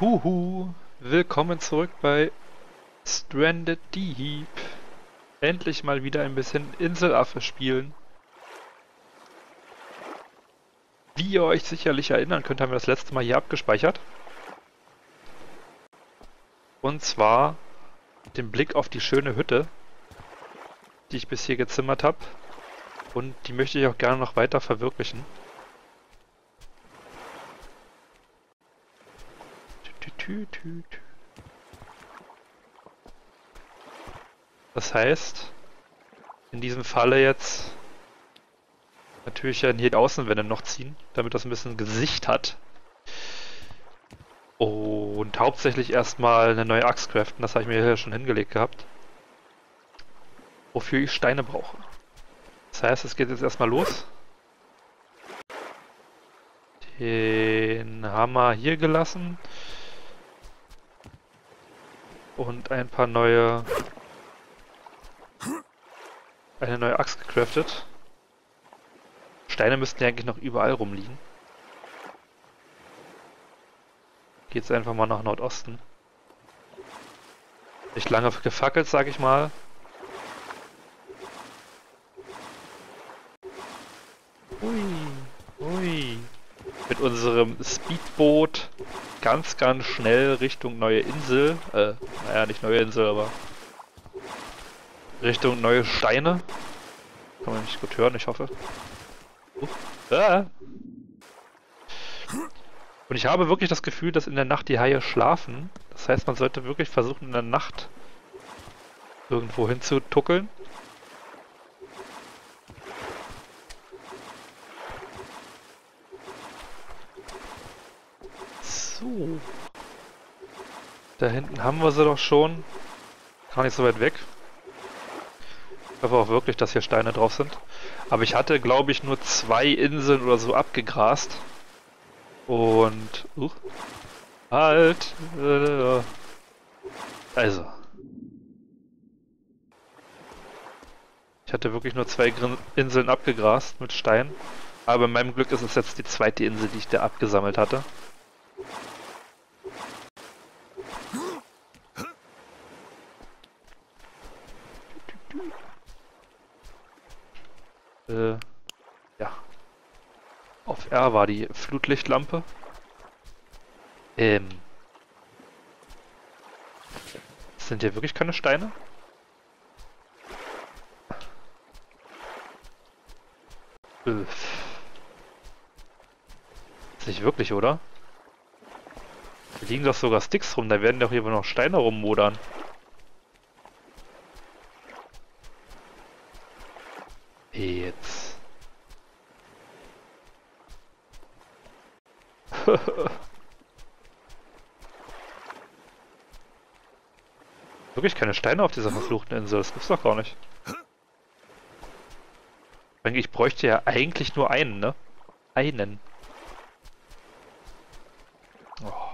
Huhu, willkommen zurück bei Stranded Deep. Endlich mal wieder ein bisschen Inselaffe spielen. Wie ihr euch sicherlich erinnern könnt, haben wir das letzte Mal hier abgespeichert. Und zwar den Blick auf die schöne Hütte, die ich bis hier gezimmert habe. Und die möchte ich auch gerne noch weiter verwirklichen. Tü. Das heißt, in diesem Falle jetzt natürlich hier die Außenwände noch ziehen, damit das ein bisschen Gesicht hat. Und hauptsächlich erstmal eine neue Axt craften, das habe ich mir hier schon hingelegt gehabt. Wofür ich Steine brauche. Das heißt, es geht jetzt erstmal los. Den Hammer hier gelassen und ein paar neue... eine neue Axt gecraftet. Steine müssten ja eigentlich noch überall rumliegen. Geht's einfach mal nach Nordosten. Nicht lange gefackelt, sag ich mal. Ui, ui. Mit unserem Speedboot ganz, ganz schnell Richtung neue Insel. Äh, naja, nicht neue Insel, aber Richtung neue Steine. Kann man nicht gut hören, ich hoffe. Uh, ah. Und ich habe wirklich das Gefühl, dass in der Nacht die Haie schlafen. Das heißt, man sollte wirklich versuchen, in der Nacht irgendwo hinzutuckeln. So. Da hinten haben wir sie doch schon. Gar nicht so weit weg. Ich hoffe auch wirklich, dass hier Steine drauf sind. Aber ich hatte, glaube ich, nur zwei Inseln oder so abgegrast. Und... Uh, halt! Also. Ich hatte wirklich nur zwei Inseln abgegrast mit Stein. Aber in meinem Glück ist es jetzt die zweite Insel, die ich da abgesammelt hatte. Äh, ja. War die Flutlichtlampe. Ähm. Sind hier wirklich keine Steine? Öff. Nicht wirklich, oder? Hier liegen doch sogar Sticks rum, da werden doch hier noch Steine rummodern. Jetzt. Wirklich keine Steine auf dieser verfluchten Insel, das gibt's doch gar nicht. Ich bräuchte ja eigentlich nur einen, ne? Einen. Oh.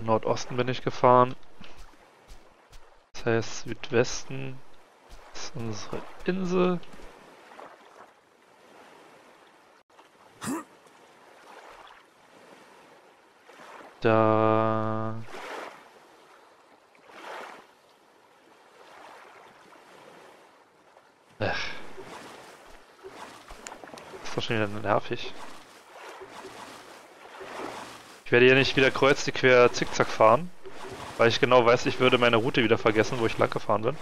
Nordosten bin ich gefahren. Das heißt Südwesten ist unsere Insel. Da... Ach. ist doch schon wieder nervig. Ich werde hier nicht wieder kreuz die quer zickzack fahren, weil ich genau weiß, ich würde meine Route wieder vergessen, wo ich lang gefahren bin.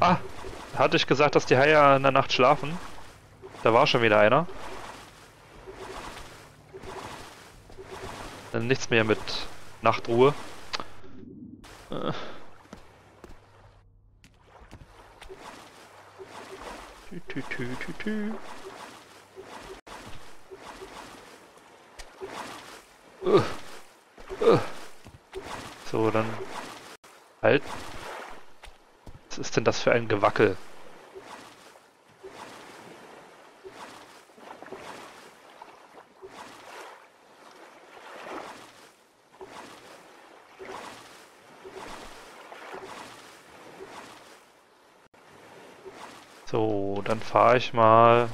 Ah, hatte ich gesagt, dass die Haie in der Nacht schlafen? Da war schon wieder einer. Dann nichts mehr mit Nachtruhe. Äh. Tü, tü, tü, tü, tü. für ein Gewackel? So, dann fahre ich mal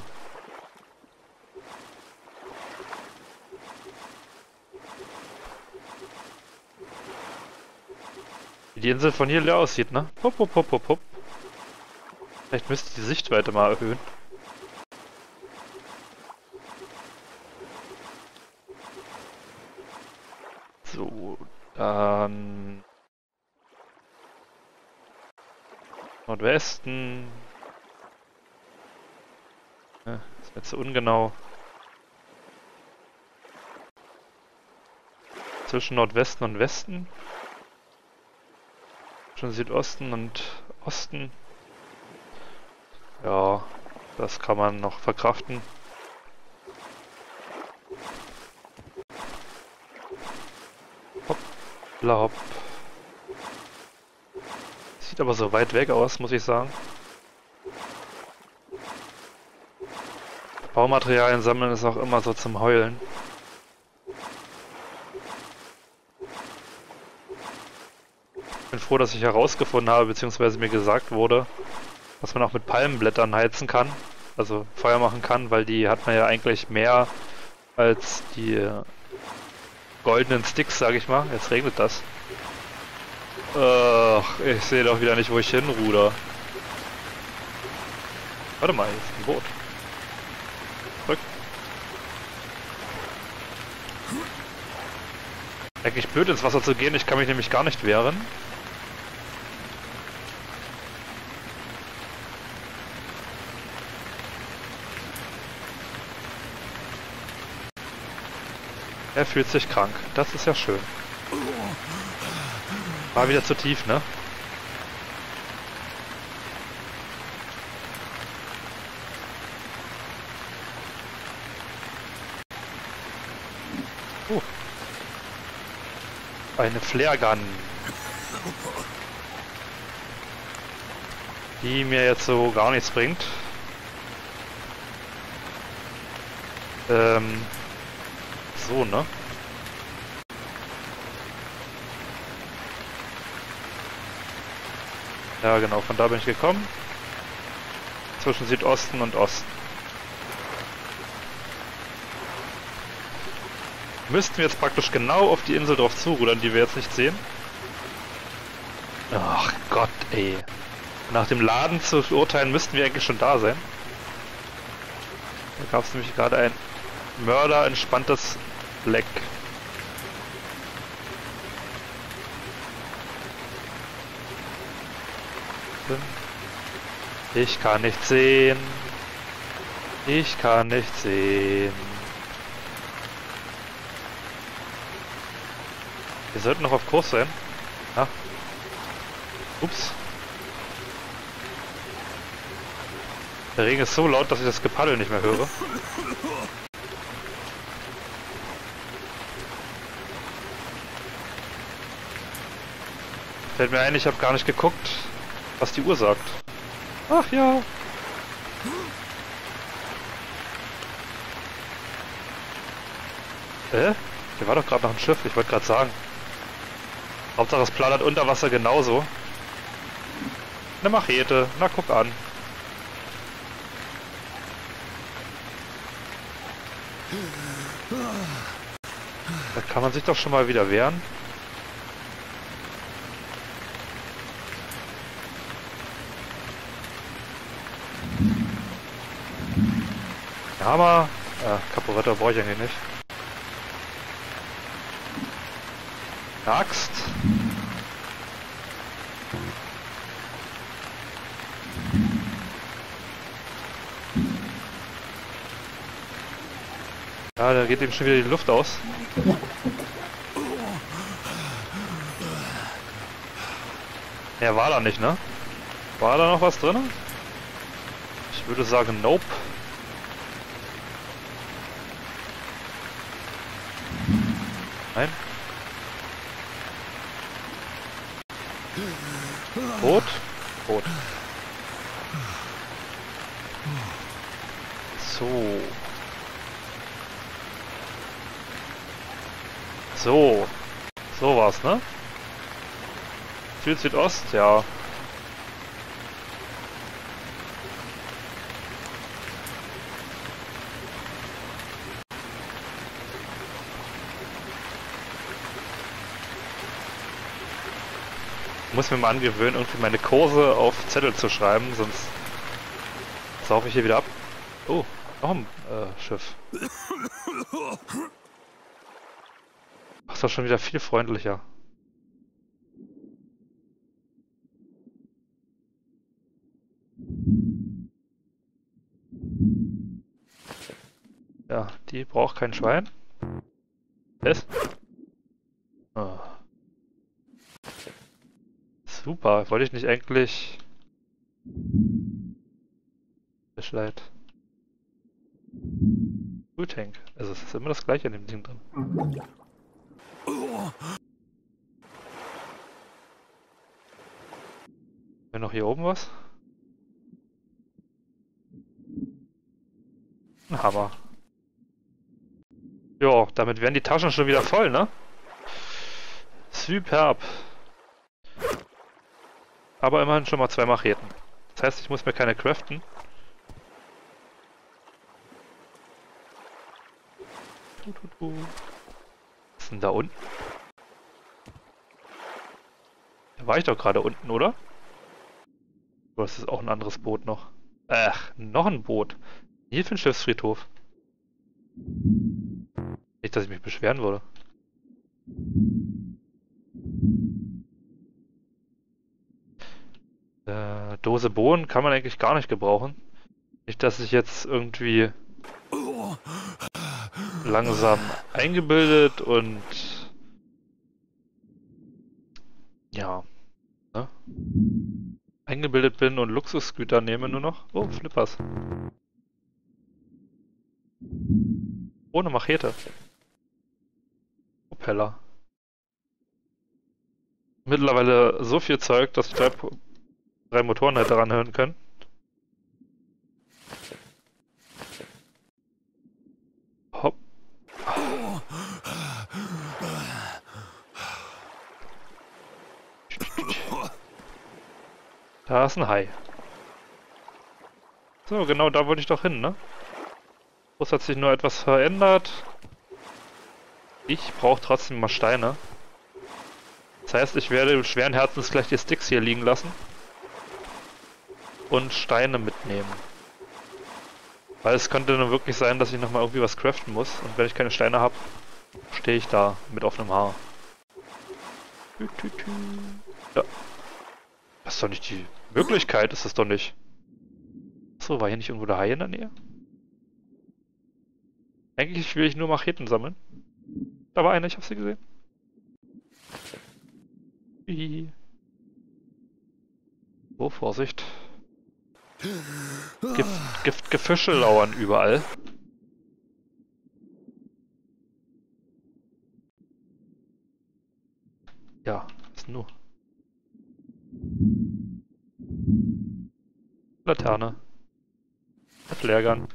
die Insel von hier leer aussieht, ne? Hopp, hopp, hopp, hopp, hopp. Vielleicht müsste ich die Sichtweite mal erhöhen. So, dann... Nordwesten. Ja, ist mir zu ungenau. Zwischen Nordwesten und Westen. Schon Südosten und Osten. Ja, das kann man noch verkraften. Hoppla hopp. Sieht aber so weit weg aus, muss ich sagen. Baumaterialien sammeln ist auch immer so zum Heulen. bin froh, dass ich herausgefunden habe, beziehungsweise mir gesagt wurde, dass man auch mit Palmenblättern heizen kann, also Feuer machen kann, weil die hat man ja eigentlich mehr als die goldenen Sticks, sag ich mal. Jetzt regnet das. Ach, ich sehe doch wieder nicht, wo ich hinruder. Warte mal, hier ist ein Boot. Zurück. Eigentlich blöd ins Wasser zu gehen, ich kann mich nämlich gar nicht wehren. Er fühlt sich krank. Das ist ja schön. War wieder zu tief, ne? Oh. Eine Flaregun. Die mir jetzt so gar nichts bringt. Ähm, so, ne? Ja, genau, von da bin ich gekommen. Zwischen Südosten und Osten. Müssten wir jetzt praktisch genau auf die Insel drauf zurudern, die wir jetzt nicht sehen. Ach Gott, ey. Nach dem Laden zu urteilen, müssten wir eigentlich schon da sein. Da gab es nämlich gerade ein Mörder Leck. Ich kann nicht sehen. Ich kann nicht sehen. Wir sollten noch auf Kurs sein. Ja. Ups. Der Regen ist so laut, dass ich das Gepaddel nicht mehr höre. Fällt mir ein, ich habe gar nicht geguckt, was die Uhr sagt. Ach ja. Äh? Hier war doch gerade noch ein Schiff, ich wollte gerade sagen. Hauptsache es plaudert unter Wasser genauso. Eine Machete, na guck an. Da kann man sich doch schon mal wieder wehren. Hammer. Äh, Kaporetter brauche ich eigentlich nicht. Axt. Ja, da geht ihm schon wieder die Luft aus. Er war da nicht, ne? War da noch was drin? Ich würde sagen, nope. So. So. So war's, ne? Süd, Südost, ja. muss mir mal angewöhnen, irgendwie meine Kurse auf Zettel zu schreiben, sonst saufe ich hier wieder ab. Oh, noch ein äh, Schiff. Ach, ist doch schon wieder viel freundlicher. Ja, die braucht kein Schwein. Es? Oh. Super, wollte ich nicht eigentlich... Beschleid. Tank. Also es ist immer das gleiche in dem Ding drin. Haben noch hier oben was? Ein Hammer. Ja, damit werden die Taschen schon wieder voll, ne? Superb. Aber immerhin schon mal zwei Macheten. Das heißt, ich muss mir keine craften. Was ist denn da unten? Da war ich doch gerade unten, oder? Oder ist das auch ein anderes Boot noch? Ach, noch ein Boot. Hier für ein Schiffsfriedhof. Nicht, dass ich mich beschweren würde. Äh, Dose Bohnen kann man eigentlich gar nicht gebrauchen. Nicht, dass ich jetzt irgendwie langsam eingebildet und ja, ne? eingebildet bin und Luxusgüter nehme nur noch. Oh, Flippers. Ohne Machete. Propeller. Mittlerweile so viel Zeug, dass ich drei, drei Motoren hätte ranhören können. Hopp. Da ist ein Hai. So, genau da wollte ich doch hin, ne? Es hat sich nur etwas verändert. Ich brauche trotzdem mal Steine. Das heißt, ich werde schweren Herzens gleich die Sticks hier liegen lassen. Und Steine mitnehmen. Weil es könnte dann wirklich sein, dass ich nochmal irgendwie was craften muss. Und wenn ich keine Steine habe, stehe ich da mit offenem Haar. Ja. Das ist doch nicht die Möglichkeit, ist das doch nicht. So, war hier nicht irgendwo der Hai in der Nähe? Eigentlich will ich nur Macheten sammeln. Da war einer, ich hab sie gesehen. Hihi. Oh, Vorsicht. Gift, Gift, Gefische lauern überall. Ja, was nur? Laterne. Mit Leergang.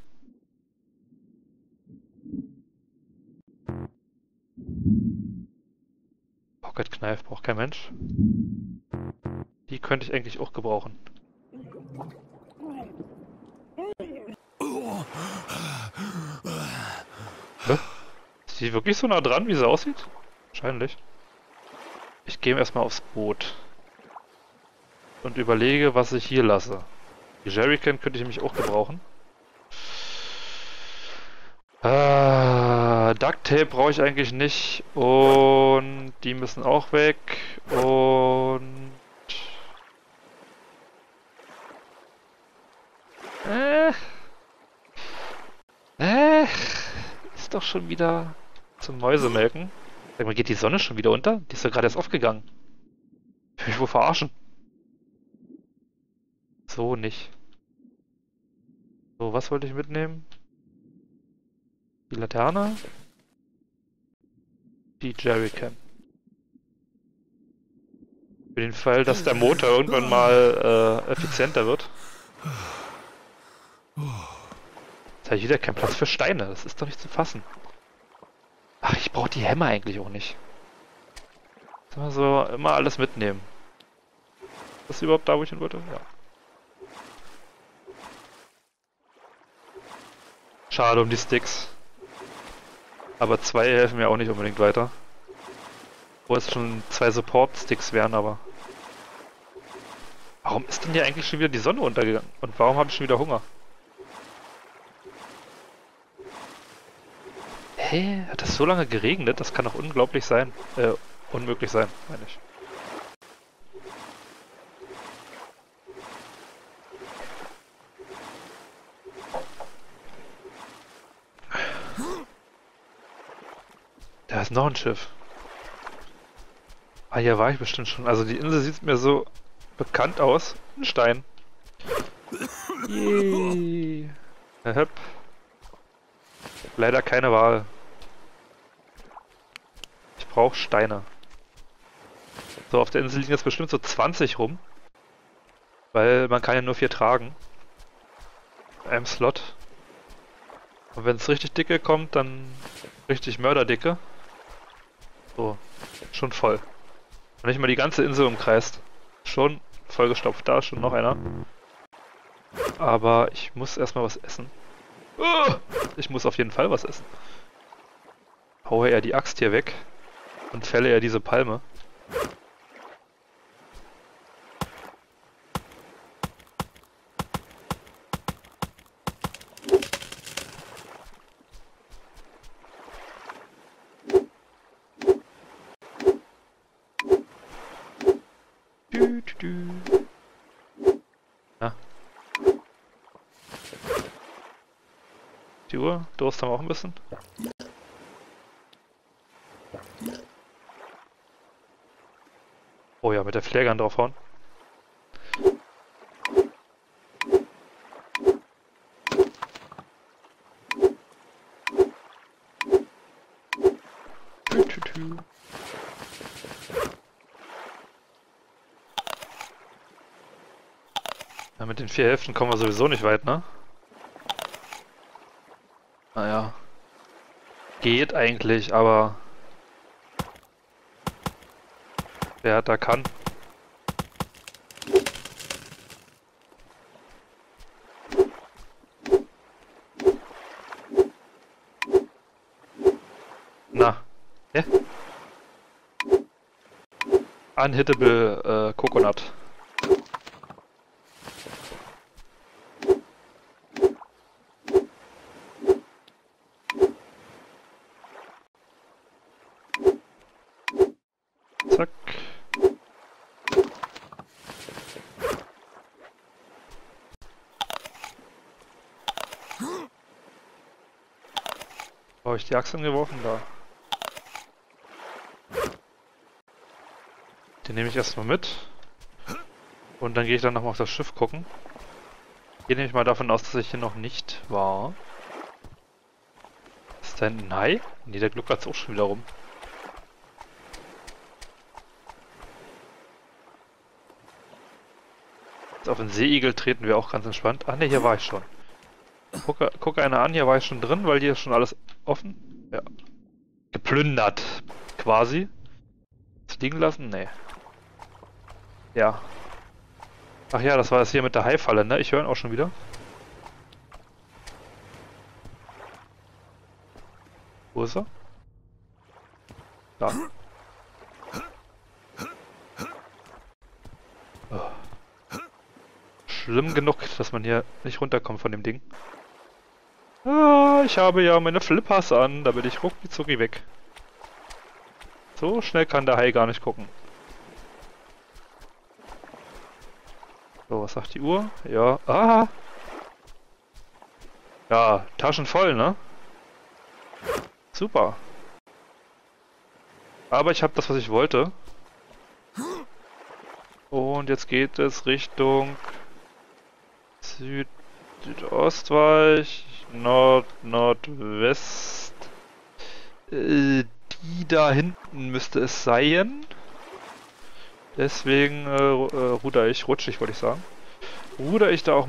Pocket Knife braucht kein Mensch. Die könnte ich eigentlich auch gebrauchen. Hä? Ist die wirklich so nah dran, wie sie aussieht? Wahrscheinlich. Ich gehe erstmal aufs Boot. Und überlege, was ich hier lasse. Jerrycan könnte ich nämlich auch gebrauchen. Äh, Duct Tape brauche ich eigentlich nicht. Und die müssen auch weg. Und... Äh... Äh... Ist doch schon wieder zum Mäusemelken. Sag mal, geht die Sonne schon wieder unter? Die ist doch gerade erst aufgegangen. Ich mich wohl verarschen. So nicht. So, was wollte ich mitnehmen? Die Laterne. Die Jerrycan. Für den Fall, dass der Motor irgendwann mal äh, effizienter wird. Jetzt habe wieder keinen Platz für Steine. Das ist doch nicht zu fassen. Ach, ich brauche die Hämmer eigentlich auch nicht. Immer so, immer alles mitnehmen. Ist das überhaupt da, wo ich hin wollte? Ja. Schade um die Sticks. Aber zwei helfen mir auch nicht unbedingt weiter. Wo es schon zwei Support-Sticks wären, aber... Warum ist denn hier eigentlich schon wieder die Sonne untergegangen? Und warum habe ich schon wieder Hunger? Hä? Hat das so lange geregnet? Das kann doch unglaublich sein. Äh, unmöglich sein, meine ich. Da ist noch ein Schiff. Ah, hier war ich bestimmt schon. Also die Insel sieht mir so bekannt aus. Ein Stein. Yay. Leider keine Wahl. Ich brauche Steine. So, auf der Insel liegen jetzt bestimmt so 20 rum. Weil man kann ja nur vier tragen. In einem Slot. Und wenn es richtig dicke kommt, dann richtig Mörderdicke. So, schon voll. Und nicht mal die ganze Insel umkreist. Schon vollgestopft. Da ist schon noch einer. Aber ich muss erstmal was essen. Ich muss auf jeden Fall was essen. Haue er die Axt hier weg und fälle er diese Palme. Die Uhr? Durst haben wir auch ein bisschen. Oh ja, mit der Flairgun draufhauen. Ja, mit den vier Hälften kommen wir sowieso nicht weit, ne? Naja. Geht eigentlich, aber... Wer da kann. Na. Hä? Unhittable äh, Coconut. Zack. Habe ich die Axt geworfen? Da. Den nehme ich erstmal mit. Und dann gehe ich dann nochmal auf das Schiff gucken. Gehe nämlich mal davon aus, dass ich hier noch nicht war. Ist da ein Hai? Ne, der gluckert auch schon wieder rum. Jetzt auf den Seeigel treten wir auch ganz entspannt. Ach ne, hier war ich schon. Gucke, gucke einer an, hier war ich schon drin, weil hier ist schon alles offen. Ja. Geplündert, quasi. Das liegen lassen? Nee. Ja. Ach ja, das war es hier mit der Haifalle, ne? Ich höre ihn auch schon wieder. Wo ist er? Da. Schlimm genug, dass man hier nicht runterkommt von dem Ding. Ah, ich habe ja meine Flippers an, da bin ich ruckzucki weg. So schnell kann der Hai gar nicht gucken. So, was sagt die Uhr? Ja, ah! Ja, Taschen voll, ne? Super. Aber ich habe das, was ich wollte. Und jetzt geht es Richtung Süd, Südost war ich, Nord, Nordwest. Äh, die da hinten müsste es sein. Deswegen äh, äh ruder ich, rutschig wollte ich sagen. Ruder ich da auch